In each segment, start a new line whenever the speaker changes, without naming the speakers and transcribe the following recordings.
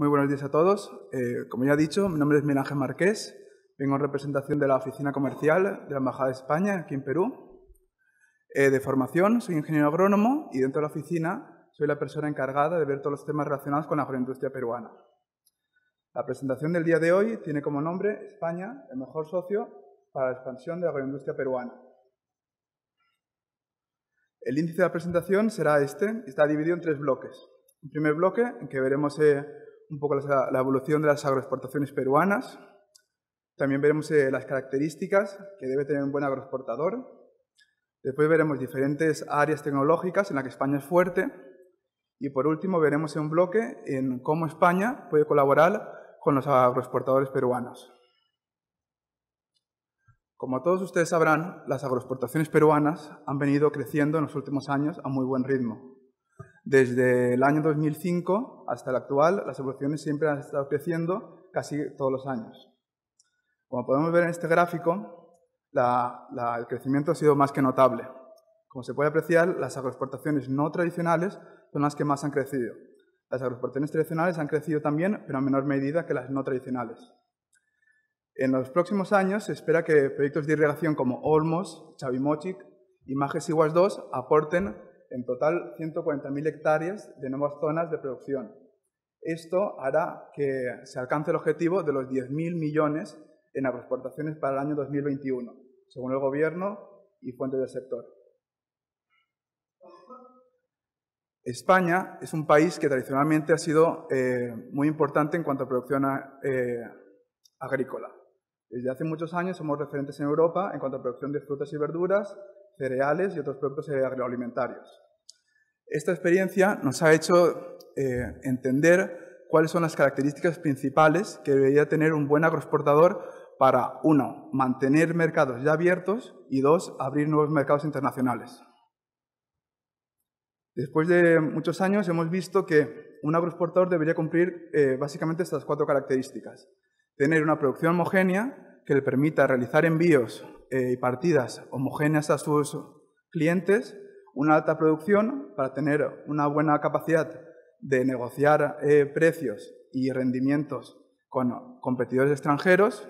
Muy buenos días a todos. Eh, como ya he dicho, mi nombre es Miguel Marqués. Vengo en representación de la Oficina Comercial de la Embajada de España, aquí en Perú. Eh, de formación, soy ingeniero agrónomo y dentro de la oficina soy la persona encargada de ver todos los temas relacionados con la agroindustria peruana. La presentación del día de hoy tiene como nombre España, el mejor socio para la expansión de la agroindustria peruana. El índice de la presentación será este, está dividido en tres bloques. Un primer bloque en que veremos eh, un poco la, evolución de las agroexportaciones peruanas. También veremos eh, las características que debe tener un buen agroexportador. Después veremos diferentes áreas tecnológicas en las que España es fuerte. Y por último veremos en un bloque en cómo España puede colaborar con los agroexportadores peruanos. Como todos ustedes sabrán, las agroexportaciones peruanas han venido creciendo en los últimos años a muy buen ritmo. Desde el año 2005 hasta el actual, las evoluciones siempre han estado creciendo casi todos los años. Como podemos ver en este gráfico, el crecimiento ha sido más que notable. Como se puede apreciar, las agroexportaciones no tradicionales son las que más han crecido. Las agroexportaciones tradicionales han crecido también, pero en menor medida que las no tradicionales. En los próximos años se espera que proyectos de irrigación como Olmos, Chavimochic y Majes Iguas 2 aporten en total 140.000 hectáreas de nuevas zonas de producción. Esto hará que se alcance el objetivo de los 10.000 millones en agroexportaciones para el año 2021, según el Gobierno y fuentes del sector. España es un país que tradicionalmente ha sido eh, muy importante en cuanto a producción eh, agrícola. Desde hace muchos años somos referentes en Europa en cuanto a producción de frutas y verduras, cereales y otros productos agroalimentarios. Esta experiencia nos ha hecho eh, entender cuáles son las características principales que debería tener un buen agroexportador para, uno, mantener mercados ya abiertos y, dos, abrir nuevos mercados internacionales. Después de muchos años hemos visto que un agroexportador debería cumplir eh, básicamente estas cuatro características tener una producción homogénea que le permita realizar envíos eh, y partidas homogéneas a sus clientes, una alta producción para tener una buena capacidad de negociar eh, precios y rendimientos con competidores extranjeros,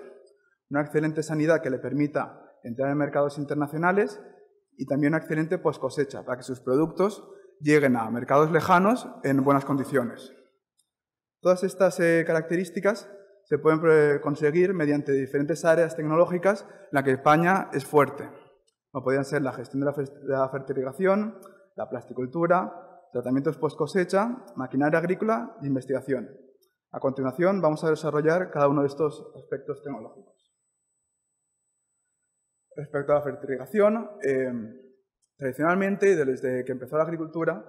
una excelente sanidad que le permita entrar en mercados internacionales y también una excelente post cosecha para que sus productos lleguen a mercados lejanos en buenas condiciones. Todas estas eh, características se pueden conseguir mediante diferentes áreas tecnológicas en las que España es fuerte, como podrían ser la gestión de la fertilización, la plasticultura, tratamientos post cosecha, maquinaria agrícola e investigación. A continuación vamos a desarrollar cada uno de estos aspectos tecnológicos. Respecto a la fertilización, eh, tradicionalmente, desde que empezó la agricultura,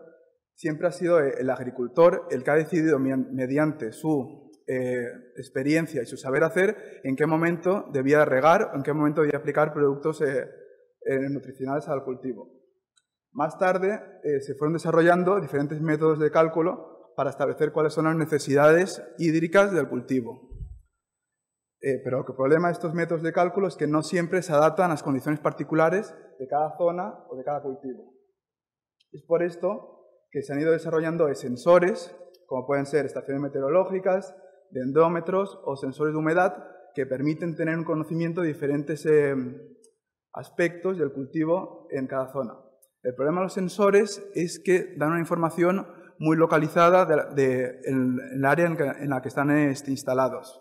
siempre ha sido el agricultor el que ha decidido mediante su eh, experiencia y su saber hacer en qué momento debía regar en qué momento debía aplicar productos eh, eh, nutricionales al cultivo. Más tarde se fueron desarrollando diferentes métodos de cálculo para establecer cuáles son las necesidades hídricas del cultivo. pero el problema de estos métodos de cálculo es que no siempre se adaptan a las condiciones particulares de cada zona o de cada cultivo. Es por esto que se han ido desarrollando sensores, como pueden ser estaciones meteorológicas, de endómetros o sensores de humedad que permiten tener un conocimiento de diferentes eh, aspectos del cultivo en cada zona. El problema de los sensores es que dan una información muy localizada de, el área en, la que están este, instalados.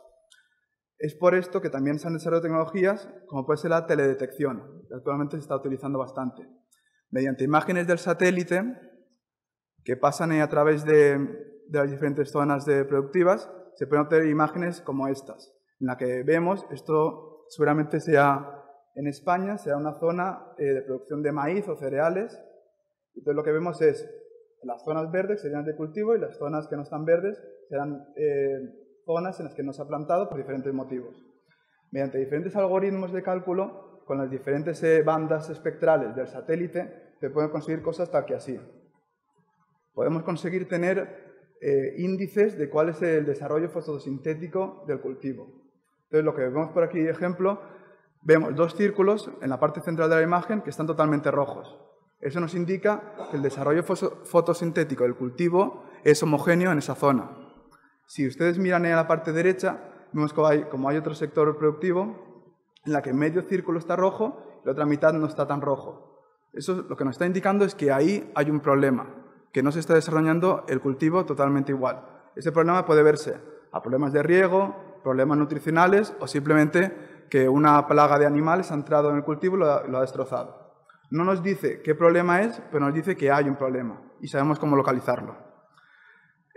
Es por esto que también se han desarrollado tecnologías como puede ser la teledetección, que actualmente se está utilizando bastante. Mediante imágenes del satélite que pasan a través de, de las diferentes zonas de productivas, se pueden obtener imágenes como estas, en la que vemos, esto seguramente sea en España, sea una zona eh, de producción de maíz o cereales. Entonces lo que vemos es las zonas verdes serían de cultivo y las zonas que no están verdes serán eh, zonas en las que no se ha plantado por diferentes motivos. Mediante diferentes algoritmos de cálculo, con las diferentes eh, bandas espectrales del satélite, se pueden conseguir cosas tal que así. Podemos conseguir tener eh, índices de cuál es el desarrollo fotosintético del cultivo. Entonces, lo que vemos por aquí, ejemplo, vemos dos círculos en la parte central de la imagen que están totalmente rojos. Eso nos indica que el desarrollo fotosintético del cultivo es homogéneo en esa zona. Si ustedes miran en la parte derecha, vemos que hay, como hay otro sector productivo en la que medio círculo está rojo y la otra mitad no está tan rojo. Eso lo que nos está indicando es que ahí hay un problema, que no se está desarrollando el cultivo totalmente igual. Ese problema puede verse a problemas de riego, problemas nutricionales o simplemente que una plaga de animales ha entrado en el cultivo y lo ha, destrozado. No nos dice qué problema es, pero nos dice que hay un problema y sabemos cómo localizarlo.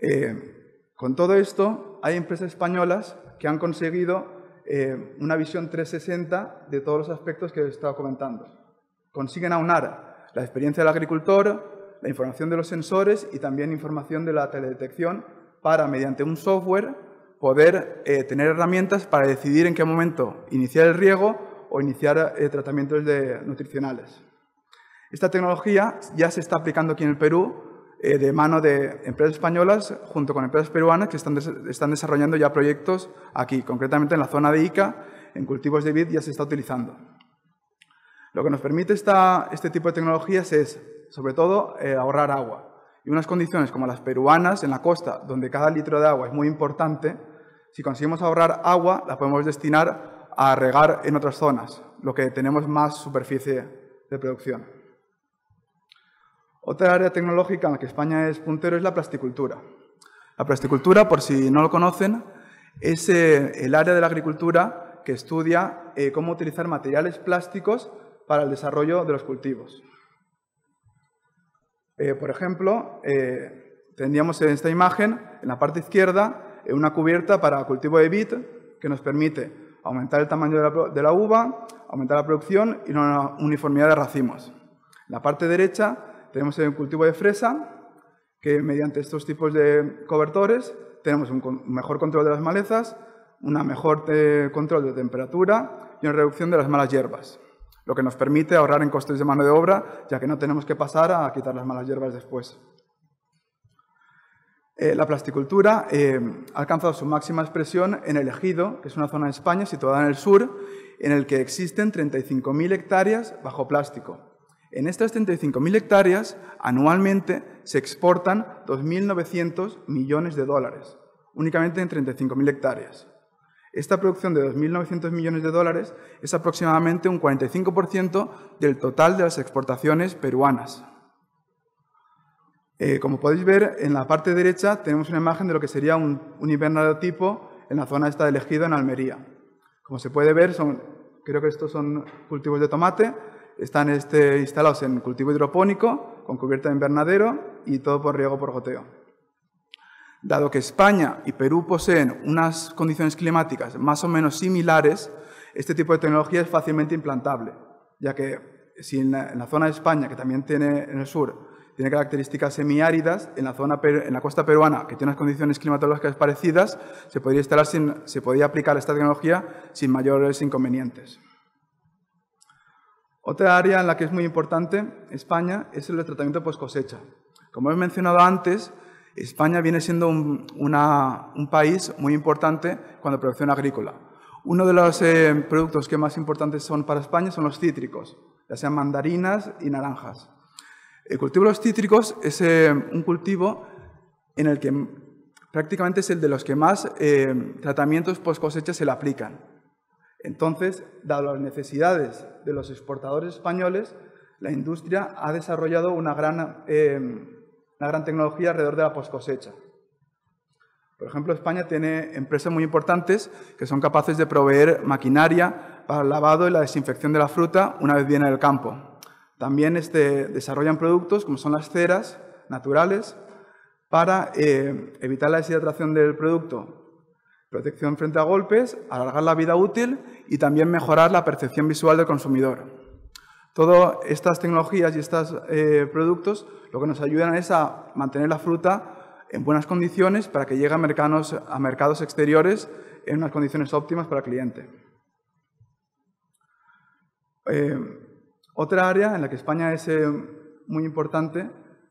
Eh, con todo esto, hay empresas españolas que han conseguido eh, una visión 360 de todos los aspectos que he estado comentando. Consiguen aunar la experiencia del agricultor, la información de los sensores y también información de la teledetección para, mediante un software, poder eh, tener herramientas para decidir en qué momento iniciar el riego o iniciar eh, tratamientos nutricionales. Esta tecnología ya se está aplicando aquí en el Perú eh, de mano de empresas españolas junto con empresas peruanas que están, están desarrollando ya proyectos aquí, concretamente en la zona de Ica, en cultivos de vid ya se está utilizando. Lo que nos permite esta, este tipo de tecnologías es, sobre todo, ahorrar agua y unas condiciones como las peruanas en la costa, donde cada litro de agua es muy importante, si conseguimos ahorrar agua, la podemos destinar a regar en otras zonas, lo que tenemos más superficie de producción. Otra área tecnológica en la que España es puntero es la plasticultura. La plasticultura, por si no lo conocen, es eh, el área de la agricultura que estudia eh, cómo utilizar materiales plásticos para el desarrollo de los cultivos. Eh, por ejemplo, eh, tendríamos en esta imagen, en la parte izquierda, eh, una cubierta para cultivo de vid que nos permite aumentar el tamaño de la, uva, aumentar la producción y una uniformidad de racimos. En la parte derecha tenemos el cultivo de fresa, que mediante estos tipos de cobertores tenemos un, mejor control de las malezas, un mejor control de temperatura y una reducción de las malas hierbas lo que nos permite ahorrar en costes de mano de obra, ya que no tenemos que pasar a quitar las malas hierbas después. Eh, la plasticultura eh, ha alcanzado su máxima expresión en el Ejido, que es una zona de España situada en el sur, en el que existen 35.000 hectáreas bajo plástico. En estas 35.000 hectáreas, anualmente se exportan 2.900 millones de dólares, únicamente en 35.000 hectáreas. Esta producción de 2.900 millones de dólares es aproximadamente un 45% del total de las exportaciones peruanas. Eh, como podéis ver, en la parte derecha tenemos una imagen de lo que sería un, invernadero tipo en la zona esta Ejido, en Almería. Como se puede ver, son, creo que estos son cultivos de tomate, están este, instalados en cultivo hidropónico, con cubierta de invernadero y todo por riego por goteo. Dado que España y Perú poseen unas condiciones climáticas más o menos similares, este tipo de tecnología es fácilmente implantable, ya que si en la, zona de España, que también tiene en el sur, tiene características semiáridas, en la, zona, en la costa peruana, que tiene unas condiciones climatológicas parecidas, se podría, se podría aplicar esta tecnología sin mayores inconvenientes. Otra área en la que es muy importante España es el tratamiento post cosecha. Como he mencionado antes, España viene siendo un, país muy importante cuando producción agrícola. Uno de los eh, productos que más importantes son para España son los cítricos, ya sean mandarinas y naranjas. El cultivo de los cítricos es eh, un cultivo en el que prácticamente es el de los que más eh, tratamientos post cosecha se le aplican. Entonces, dado las necesidades de los exportadores españoles, la industria ha desarrollado una gran una gran tecnología alrededor de la post cosecha. Por ejemplo, España tiene empresas muy importantes que son capaces de proveer maquinaria para el lavado y la desinfección de la fruta una vez viene del campo. También este, desarrollan productos como son las ceras naturales para eh, evitar la deshidratación del producto, protección frente a golpes, alargar la vida útil y también mejorar la percepción visual del consumidor. Todas estas tecnologías y estos eh, productos lo que nos ayudan es a mantener la fruta en buenas condiciones para que llegue a mercados, a mercados exteriores en unas condiciones óptimas para el cliente. Eh, otra área en la que España es eh, muy importante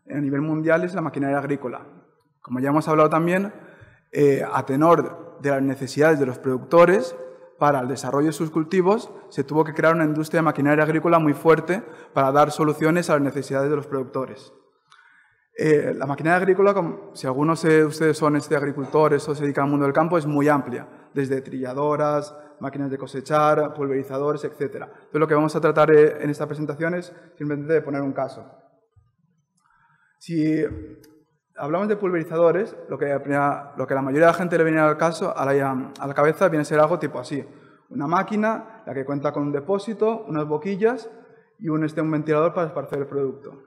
a nivel mundial es la maquinaria agrícola. Como ya hemos hablado también, a tenor de las necesidades de los productores, para el desarrollo de sus cultivos, se tuvo que crear una industria de maquinaria agrícola muy fuerte para dar soluciones a las necesidades de los productores. Eh, la maquinaria agrícola, si algunos de ustedes son este, agricultores o se dedican al mundo del campo, es muy amplia, desde trilladoras, máquinas de cosechar, pulverizadores, etc. Entonces, lo que vamos a tratar eh, en esta presentación es simplemente de poner un caso. Si hablamos de pulverizadores, lo que, que la mayoría de la gente le viene al caso, a la, la cabeza viene a ser algo tipo así. Una máquina, la que cuenta con un depósito, unas boquillas y un, este, ventilador para esparcer el producto.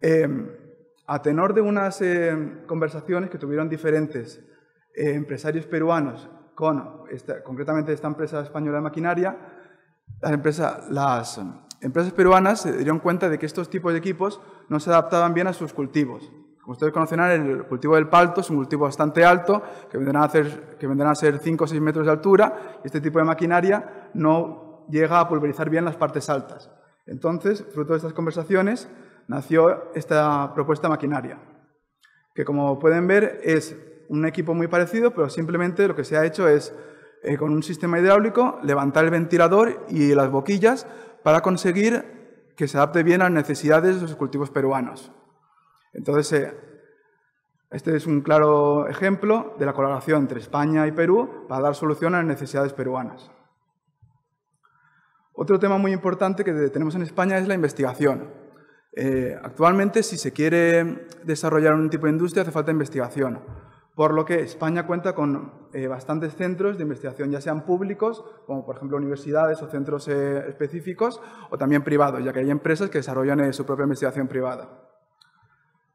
Em, a tenor de unas em, conversaciones que tuvieron diferentes eh, empresarios peruanos con, concretamente esta empresa española de maquinaria, las empresas peruanas se dieron cuenta de que estos tipos de equipos no se adaptaban bien a sus cultivos. Como ustedes conocerán, el cultivo del palto es un cultivo bastante alto, que vendrán a, que vendrán a ser 5 o 6 metros de altura, y este tipo de maquinaria no llega a pulverizar bien las partes altas. Entonces, fruto de estas conversaciones, nació esta propuesta maquinaria, que como pueden ver es un equipo muy parecido, pero simplemente lo que se ha hecho es, eh, con un sistema hidráulico, levantar el ventilador y las boquillas para conseguir que se adapte bien a las necesidades de los cultivos peruanos. Entonces, eh, este es un claro ejemplo de la colaboración entre España y Perú para dar solución a las necesidades peruanas. Otro tema muy importante que tenemos en España es la investigación. Eh, actualmente, si se quiere desarrollar un tipo de industria, hace falta investigación, por lo que España cuenta con eh, bastantes centros de investigación, ya sean públicos, como por ejemplo universidades o centros específicos, o también privados, ya que hay empresas que desarrollan su propia investigación privada.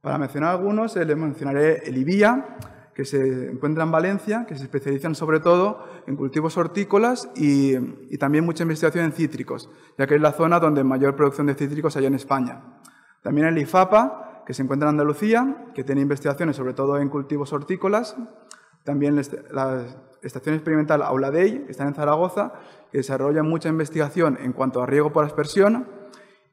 Para mencionar algunos, eh, les mencionaré el IBIA, que se encuentra en Valencia, que se especializan sobre todo en cultivos hortícolas y, también mucha investigación en cítricos, ya que es la zona donde mayor producción de cítricos hay en España. También el IFAPA, que se encuentra en Andalucía, que tiene investigaciones sobre todo en cultivos hortícolas. También la Estación Experimental Auladey, que está en Zaragoza, que desarrolla mucha investigación en cuanto a riego por aspersión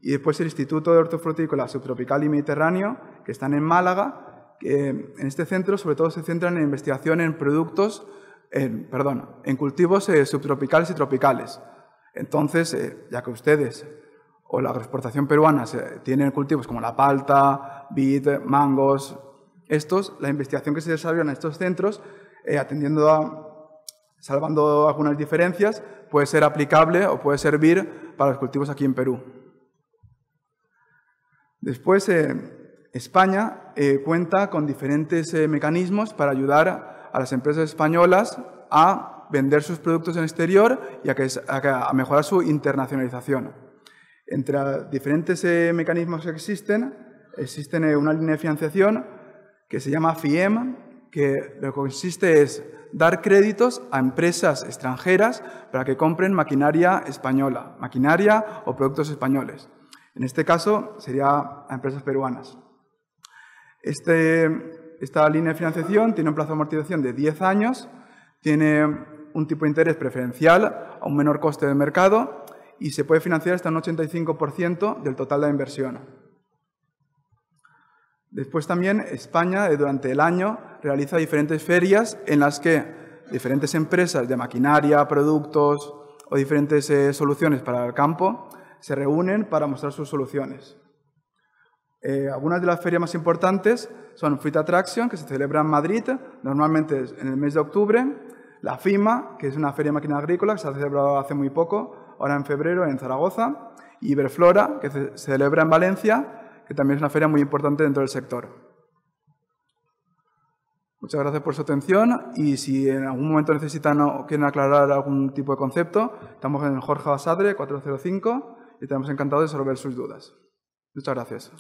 y después el Instituto de Hortofrutícola Subtropical y Mediterráneo, que están en Málaga, que en este centro sobre todo se centran en investigación en productos, en, perdón, en cultivos eh, subtropicales y tropicales. Entonces, eh, ya que ustedes o la agroexportación peruana tienen cultivos como la palta, vid, mangos, estos, la investigación que se desarrolla en estos centros, eh, atendiendo a, salvando algunas diferencias, puede ser aplicable o puede servir para los cultivos aquí en Perú. Después, eh, España eh, cuenta con diferentes eh, mecanismos para ayudar a las empresas españolas a vender sus productos en el exterior y a, mejorar su internacionalización. Entre diferentes mecanismos que existen, existen una línea de financiación que se llama FIEM, que lo que consiste es dar créditos a empresas extranjeras para que compren maquinaria española, maquinaria o productos españoles. En este caso sería a empresas peruanas. Este, esta línea de financiación tiene un plazo de amortización de 10 años, tiene un tipo de interés preferencial a un menor coste de mercado y se puede financiar hasta un 85% del total de la inversión. Después también España eh, durante el año realiza diferentes ferias en las que diferentes empresas de maquinaria, productos o diferentes eh, soluciones para el campo se reúnen para mostrar sus soluciones. Eh, algunas de las ferias más importantes son Fruit Attraction, que se celebra en Madrid, normalmente en el mes de octubre, la FIMA, que es una feria de máquina agrícola, que se ha celebrado hace muy poco, ahora en febrero en Zaragoza, y Iberflora, que se celebra en Valencia, que también es una feria muy importante dentro del sector. Muchas gracias por su atención y si en algún momento necesitan o quieren aclarar algún tipo de concepto, estamos en Jorge Basadre, 405 y estaremos encantados de resolver sus dudas. Muchas gracias.